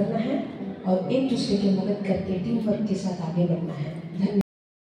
करना है और एक दूसरे की मदद करके टीम वर्क के साथ आगे बढ़ना है। धन्यवाद।